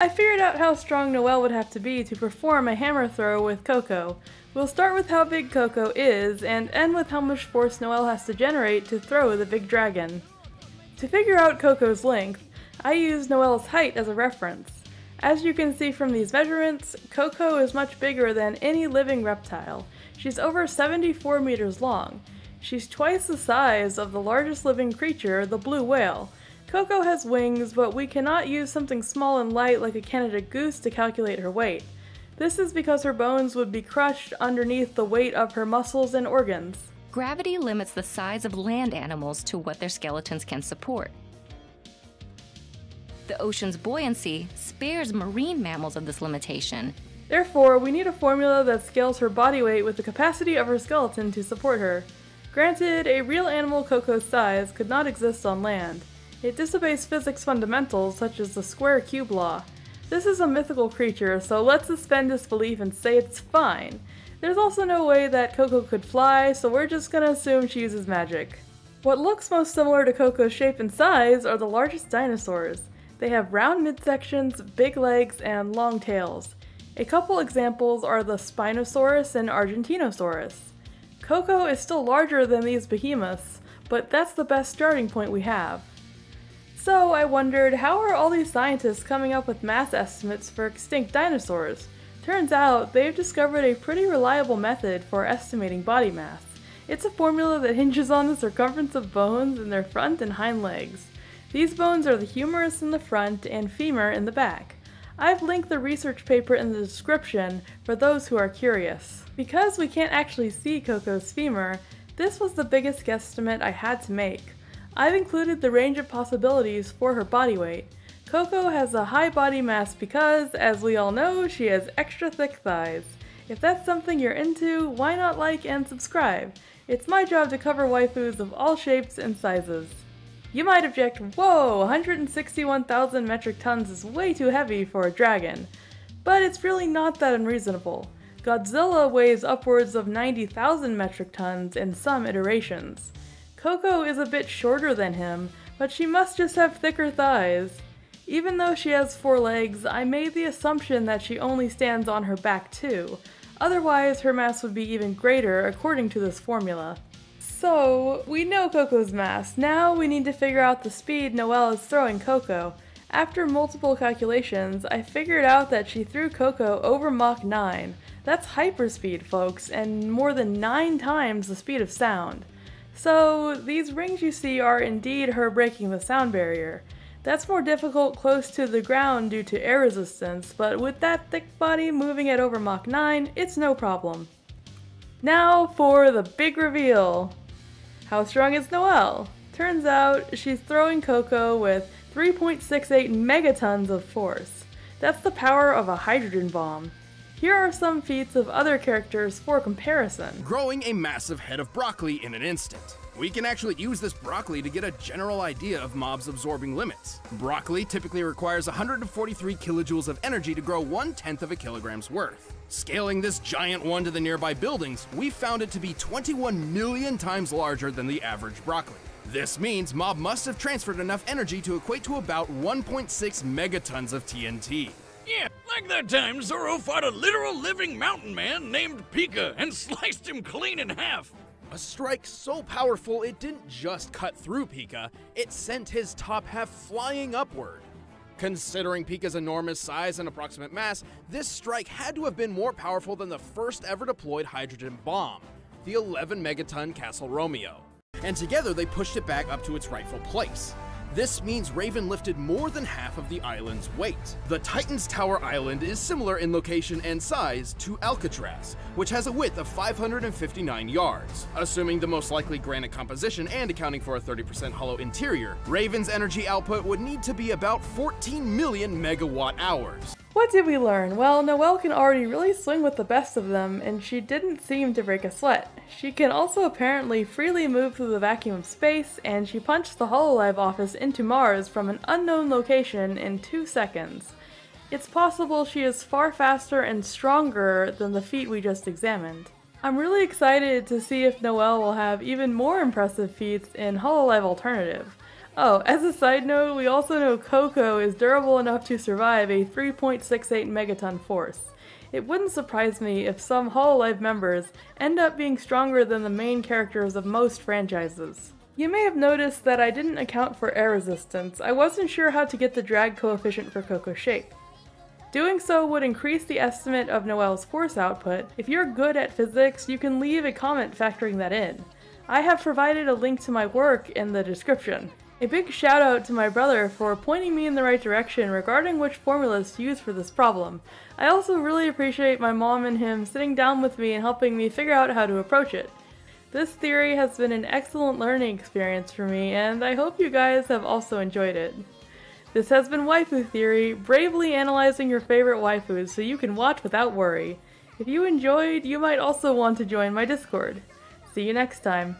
I figured out how strong Noel would have to be to perform a hammer throw with Coco. We'll start with how big Coco is, and end with how much force Noel has to generate to throw the big dragon. To figure out Coco's length, I used Noel's height as a reference. As you can see from these measurements, Coco is much bigger than any living reptile. She's over 74 meters long. She's twice the size of the largest living creature, the blue whale, Coco has wings, but we cannot use something small and light like a Canada goose to calculate her weight. This is because her bones would be crushed underneath the weight of her muscles and organs. Gravity limits the size of land animals to what their skeletons can support. The ocean's buoyancy spares marine mammals of this limitation. Therefore, we need a formula that scales her body weight with the capacity of her skeleton to support her. Granted, a real animal Coco's size could not exist on land. It disobeys physics fundamentals such as the square cube law. This is a mythical creature, so let's suspend disbelief and say it's fine. There's also no way that Coco could fly, so we're just gonna assume she uses magic. What looks most similar to Coco's shape and size are the largest dinosaurs. They have round midsections, big legs, and long tails. A couple examples are the Spinosaurus and Argentinosaurus. Coco is still larger than these behemoths, but that's the best starting point we have. So I wondered, how are all these scientists coming up with mass estimates for extinct dinosaurs? Turns out, they've discovered a pretty reliable method for estimating body mass. It's a formula that hinges on the circumference of bones in their front and hind legs. These bones are the humerus in the front and femur in the back. I've linked the research paper in the description for those who are curious. Because we can't actually see Coco's femur, this was the biggest guesstimate I had to make. I've included the range of possibilities for her body weight. Coco has a high body mass because, as we all know, she has extra thick thighs. If that's something you're into, why not like and subscribe? It's my job to cover waifus of all shapes and sizes. You might object, whoa, 161,000 metric tons is way too heavy for a dragon. But it's really not that unreasonable. Godzilla weighs upwards of 90,000 metric tons in some iterations. Coco is a bit shorter than him, but she must just have thicker thighs. Even though she has four legs, I made the assumption that she only stands on her back too. Otherwise, her mass would be even greater according to this formula. So, we know Coco's mass. Now we need to figure out the speed Noel is throwing Coco. After multiple calculations, I figured out that she threw Coco over Mach 9. That's hyperspeed, folks, and more than 9 times the speed of sound. So these rings you see are indeed her breaking the sound barrier. That's more difficult close to the ground due to air resistance, but with that thick body moving at over Mach 9, it's no problem. Now for the big reveal! How strong is Noel? Turns out she's throwing Coco with 3.68 megatons of force. That's the power of a hydrogen bomb. Here are some feats of other characters for comparison. Growing a massive head of broccoli in an instant. We can actually use this broccoli to get a general idea of mobs absorbing limits. Broccoli typically requires 143 kilojoules of energy to grow one tenth of a kilogram's worth. Scaling this giant one to the nearby buildings, we found it to be 21 million times larger than the average broccoli. This means Mob must have transferred enough energy to equate to about 1.6 megatons of TNT. Like that time Zoro fought a literal living mountain man named Pica and sliced him clean in half. A strike so powerful it didn't just cut through Pica, it sent his top half flying upward. Considering Pica's enormous size and approximate mass, this strike had to have been more powerful than the first ever deployed hydrogen bomb, the 11 megaton Castle Romeo. And together they pushed it back up to its rightful place. This means Raven lifted more than half of the island's weight. The Titan's Tower Island is similar in location and size to Alcatraz, which has a width of 559 yards. Assuming the most likely granite composition and accounting for a 30% hollow interior, Raven's energy output would need to be about 14 million megawatt hours. What did we learn? Well, Noel can already really swing with the best of them, and she didn't seem to break a sweat. She can also apparently freely move through the vacuum of space, and she punched the Hololive office into Mars from an unknown location in two seconds. It's possible she is far faster and stronger than the feat we just examined. I'm really excited to see if Noel will have even more impressive feats in Hololive Alternative. Oh, as a side note, we also know Coco is durable enough to survive a 3.68 megaton force. It wouldn't surprise me if some Hololive members end up being stronger than the main characters of most franchises. You may have noticed that I didn't account for air resistance. I wasn't sure how to get the drag coefficient for Coco's shape. Doing so would increase the estimate of Noel's force output. If you're good at physics, you can leave a comment factoring that in. I have provided a link to my work in the description. A big shout out to my brother for pointing me in the right direction regarding which formulas to use for this problem. I also really appreciate my mom and him sitting down with me and helping me figure out how to approach it. This theory has been an excellent learning experience for me, and I hope you guys have also enjoyed it. This has been Waifu Theory, bravely analyzing your favorite waifus so you can watch without worry. If you enjoyed, you might also want to join my Discord. See you next time.